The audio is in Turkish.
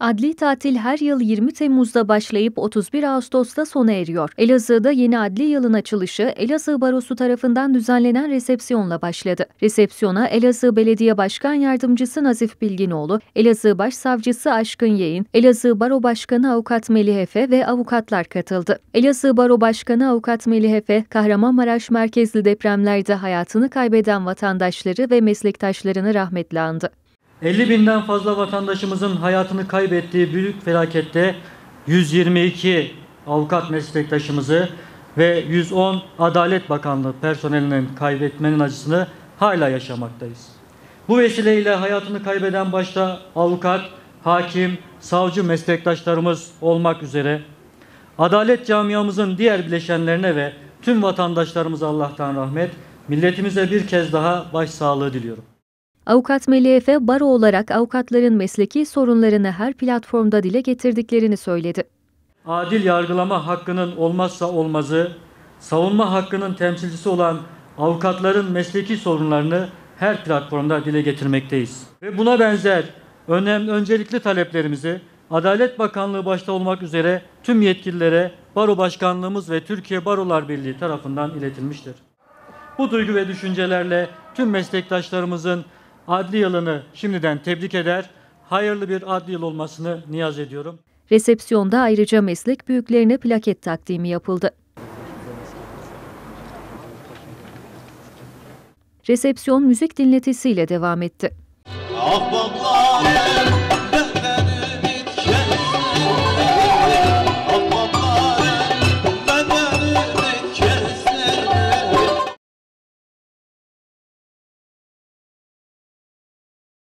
Adli tatil her yıl 20 Temmuz'da başlayıp 31 Ağustos'ta sona eriyor. Elazığ'da yeni adli yılın açılışı Elazığ Barosu tarafından düzenlenen resepsiyonla başladı. Resepsiyona Elazığ Belediye Başkan Yardımcısı Nazif Bilginoğlu, Elazığ Başsavcısı Aşkın Yeğin, Elazığ Baro Başkanı Avukat Melih Efe ve avukatlar katıldı. Elazığ Baro Başkanı Avukat Melih Efe, Kahramanmaraş merkezli depremlerde hayatını kaybeden vatandaşları ve meslektaşlarını rahmetle andı. 50 binden fazla vatandaşımızın hayatını kaybettiği büyük felakette 122 avukat meslektaşımızı ve 110 Adalet Bakanlığı personelinin kaybetmenin acısını hala yaşamaktayız. Bu vesileyle hayatını kaybeden başta avukat, hakim, savcı meslektaşlarımız olmak üzere adalet camiamızın diğer bileşenlerine ve tüm vatandaşlarımıza Allah'tan rahmet, milletimize bir kez daha başsağlığı diliyorum. Avukat Melih Efe, baro olarak avukatların mesleki sorunlarını her platformda dile getirdiklerini söyledi. Adil yargılama hakkının olmazsa olmazı, savunma hakkının temsilcisi olan avukatların mesleki sorunlarını her platformda dile getirmekteyiz. Ve buna benzer önem öncelikli taleplerimizi Adalet Bakanlığı başta olmak üzere tüm yetkililere Baro Başkanlığımız ve Türkiye Barolar Birliği tarafından iletilmiştir. Bu duygu ve düşüncelerle tüm meslektaşlarımızın adli yılını şimdiden tebrik eder, hayırlı bir adli yıl olmasını niyaz ediyorum. Resepsiyonda ayrıca meslek büyüklerine plaket takdimi yapıldı. Resepsiyon müzik dinletisiyle devam etti. Ahbaplar